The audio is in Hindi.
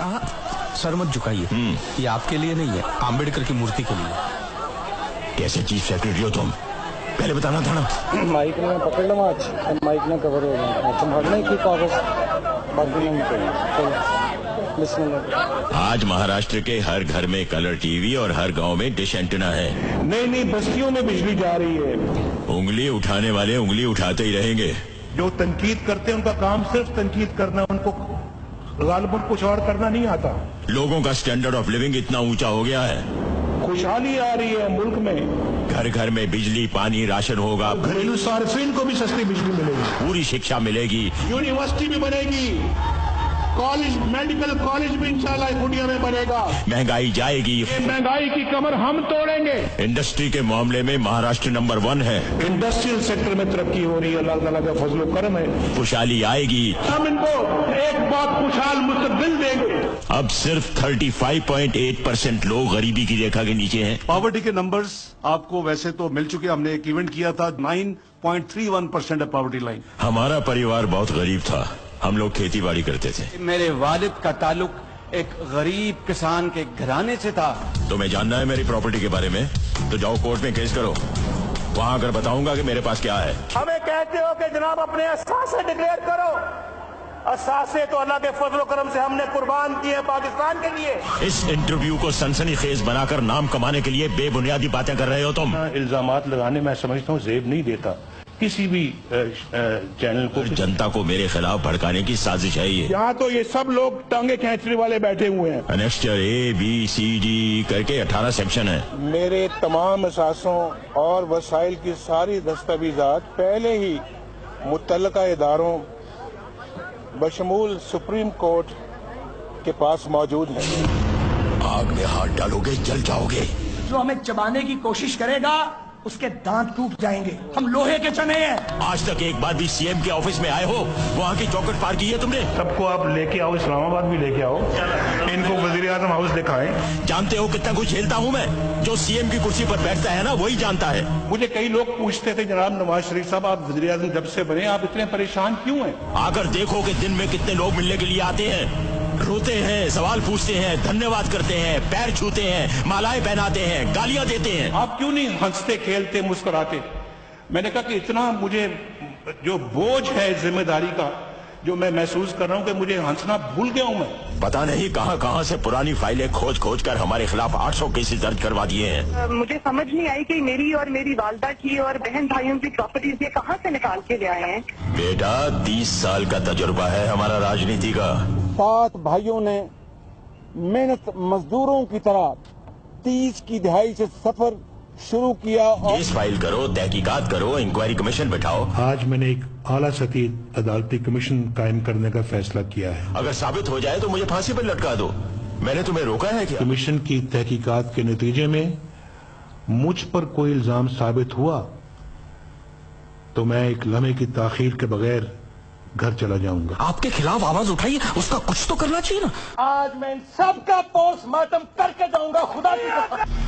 सर मत झुकाइए। ये आपके लिए नहीं है आम्बेडकर की मूर्ति के लिए। कैसे चीफ सेक्रेटरी हो तुम? पहले बताना था ना। माइक ने पकड़ लो आज माइक ने कवर हो गया संभालने की कागज़ बाकी नहीं चलो आज महाराष्ट्र के हर घर में कलर टीवी और हर गाँव में डिश एंटेना है। नई नई बस्तियों में बिजली जा रही है। उंगली उठाने वाले उंगली उठाते ही रहेंगे। जो तनकीद करते हैं उनका काम सिर्फ़ तनकीद करना उनको गालबन कुछ और करना नहीं आता। लोगों का स्टैंडर्ड ऑफ़ लिविंग इतना ऊँचा हो गया है। खुशहाली आ रही है मुल्क में। घर घर में बिजली पानी राशन होगा। घरेलू सार्फिन को भी सस्ती बिजली मिलेगी। पूरी शिक्षा मिलेगी। यूनिवर्सिटी भी बनेगी। कॉलेज मेडिकल कॉलेज भी इंशाल्लाह दुनिया में बनेगा। महँगाई जाएगी। महँगाई की कमर हम तोड़ेंगे। इंडस्ट्री के मामले में महाराष्ट्र नंबर वन है। इंडस्ट्रियल सेक्टर में तरक्की हो रही है। अल्लाह ताला का फजलो करम है। खुशहाली आएगी। हम इनको एक बहुत खुशहाल मुस्तकबिल देंगे। अब सिर्फ़ 35.8 परसेंट लोग गरीबी की रेखा के नीचे हैं। पॉवर्टी के नंबर्स आपको वैसे तो मिल चुके हमने एक इवेंट किया था। 9.31 परसेंट है पॉवर्टी लाइन हमारा परिवार बहुत गरीब था। हम लोग खेती बाड़ी करते थे। मेरे वालिद का ताल्लुक एक गरीब किसान के घराने से था। तुम्हें जानना है मेरी प्रॉपर्टी के बारे में? तो जाओ कोर्ट में केस करो। वहाँ आकर बताऊँगा कि मेरे पास क्या है। हमें कहते हो कि जनाब अपने असासे डिक्लेयर करो। असासे तो अल्लाह के फजल करम से हमने कुर्बान किए पाकिस्तान के लिए। इस इंटरव्यू को सनसनी खेज बनाकर नाम कमाने के लिए बेबुनियादी बातें कर रहे हो तुम। इल्ज़ाम लगाने मैं समझता हूँ जेब नहीं देता। किसी भी चैनल को जनता को मेरे खिलाफ भड़काने की साजिश है ये। यहाँ तो ये सब लोग टांगे खेचने वाले बैठे हुए हैं। अनेक्स्टर ए बी सी डी करके 18 सेक्शन है। मेरे तमाम असासों और वसाइल की सारी दस्तावेजात पहले ही मुतल इदारों बशमूल सुप्रीम कोर्ट के पास मौजूद है। आग में हाथ डालोगे जल जाओगे। जो हमें चबाने की कोशिश करेगा उसके दांत टूट जाएँगे। हम लोहे के चने हैं। आज तक एक बार भी सीएम के ऑफ़िस में आए हो वहाँ की चौकट पार की है तुमने? सबको आप लेके आओ इस्लामाबाद भी लेके आओ। इनको वज़ीर आज़म हाउस दिखाए। जानते हो कितना कुछ झेलता हूँ मैं? जो सीएम की कुर्सी पर बैठता है ना वही जानता है। मुझे कई लोग पूछते थे जनाब नवाज़ शरीफ साहब आप वज़ीर आज़म जब से बने आप इतने परेशान क्यों हैं? आकर देखो कि दिन में कितने लोग मिलने के लिए आते हैं। रोते हैं सवाल पूछते हैं धन्यवाद करते हैं पैर छूते हैं मालाएँ पहनाते हैं गालियाँ देते हैं। आप क्यों नहीं हँसते खेलते मुस्कुराते? मैंने कहा कि इतना मुझे जो बोझ है ज़िम्मेदारी का जो मैं महसूस कर रहा हूँ कि मुझे हंसना भूल गया हूँ मैं। पता नहीं कहाँ कहाँ से पुरानी फाइलें खोज खोज कर हमारे खिलाफ 800 केसेस दर्ज करवा दिए हैं। मुझे समझ नहीं आई कि मेरी और मेरी वालदा की और बहन भाइयों की प्रॉपर्टीज़ ये कहाँ से निकाल के ले आए हैं? बेटा 30 साल का तजुर्बा है हमारा राजनीति का। सात भाइयों ने मेहनत मजदूरों की तरह तीस की दिहाई से सफ़र शुरू किया और केस फ़ाइल करो तहकीकात करो इंक्वायरी कमीशन बैठाओ। आज मैंने एक आला सती अदालती कमीशन कायम करने का फैसला किया है। अगर साबित हो जाए तो मुझे फांसी पर लटका दो। मैंने तुम्हें रोका है क्या? कमीशन की तहकीकात के नतीजे में मुझ पर कोई इल्ज़ाम साबित हुआ तो मैं एक लम्हे की ताखीर के बगैर घर चला जाऊँगा। आपके खिलाफ आवाज़ उठाइए उसका कुछ तो करना चाहिए ना। आज मैं इन सबका पोस्टमार्टम करके जाऊँगा खुदा की कसम